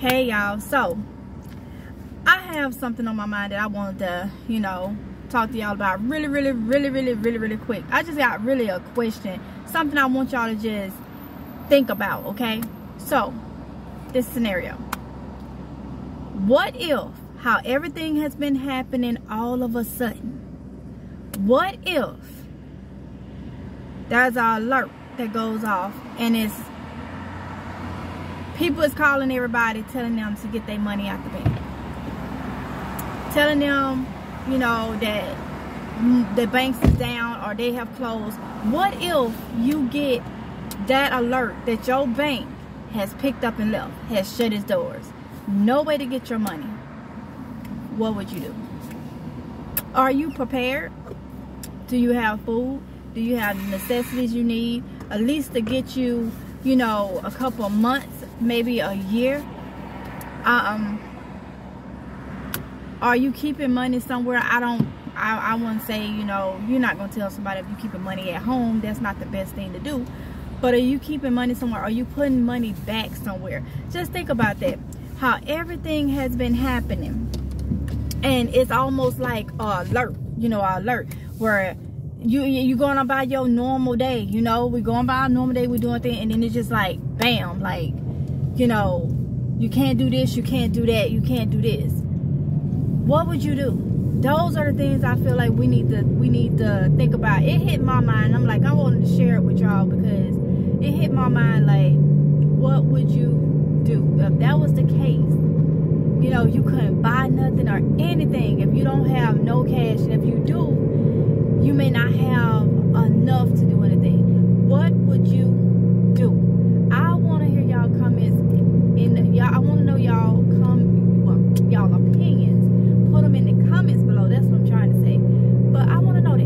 Hey y'all, so I have something on my mind that I wanted to, you know, talk to y'all about really, really, really, really, really, really quick. I just got really a question, something I want y'all to just think about, okay? So, this scenario. What if, how everything has been happening all of a sudden, what if there's an alert that goes off and it's people is calling everybody telling them to get their money out the bank. Telling them you know that the banks is down or they have closed. What if you get that alert that your bank has picked up and left has shut its doors? No way to get your money. What would you do? Are you prepared? Do you have food? Do you have the necessities you need? At least to get you you know a couple months maybe a year. Um are you keeping money somewhere? I don't i, I wouldn't say you know you're not gonna tell somebody if you're keeping money at home that's not the best thing to do. But are you keeping money somewhere? Are you putting money back somewhere? Just think about that. How everything has been happening. And it's almost like a alert you know alert where you you going about your normal day you know? We going by our normal day we doing things and then it's just like bam like you know, you can't do this, you can't do that, you can't do this. What would you do? Those are the things I feel like we need to we need to think about. It hit my mind. I'm like, I wanted to share it with y'all because it hit my mind like, what would you do if that was the case? You know, you couldn't buy nothing or anything if you don't have no cash. And if you do, you may not have enough to do anything. What would you do? in y'all. I want to know y'all come well, y'all opinions. Put them in the comments below. That's what I'm trying to say. But I want to know that.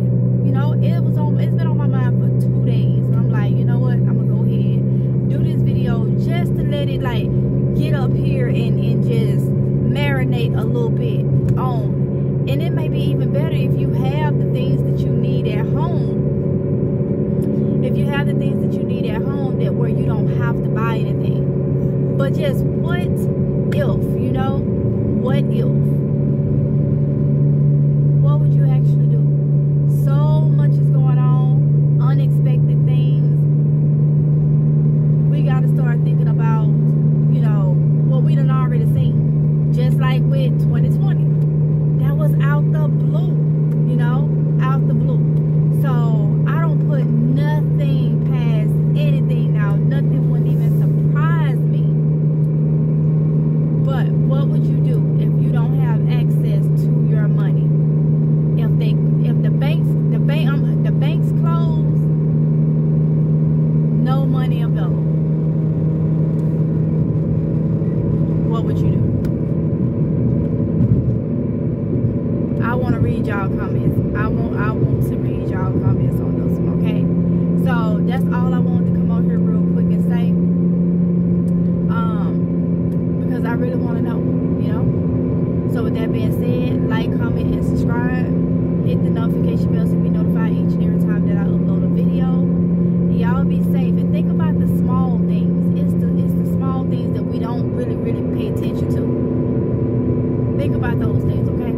You know, it was on. It's been on my mind for two days. And I'm like, you know what? I'm gonna go ahead do this video just to let it like get up here and and just marinate a little bit on. And it may be even better if you have the things that you need at home if you have the things that you need at home that where you don't have to buy anything but just what if, you know? What if? What would you actually do? So much is going on, unexpected things. We got to start thinking about, you know, what we done already seen. Just like 2020. That was out the blue, you know? want to read y'all comments. I want I want to read y'all comments on those. Okay, so that's all I wanted to come on here real quick and say. Um, because I really want to know, you know. So with that being said, like, comment, and subscribe. Hit the notification bell so you be notified each and every time that I upload a video. Y'all be safe and think about the small things. It's the it's the small things that we don't really really pay attention to. Think about those things, okay?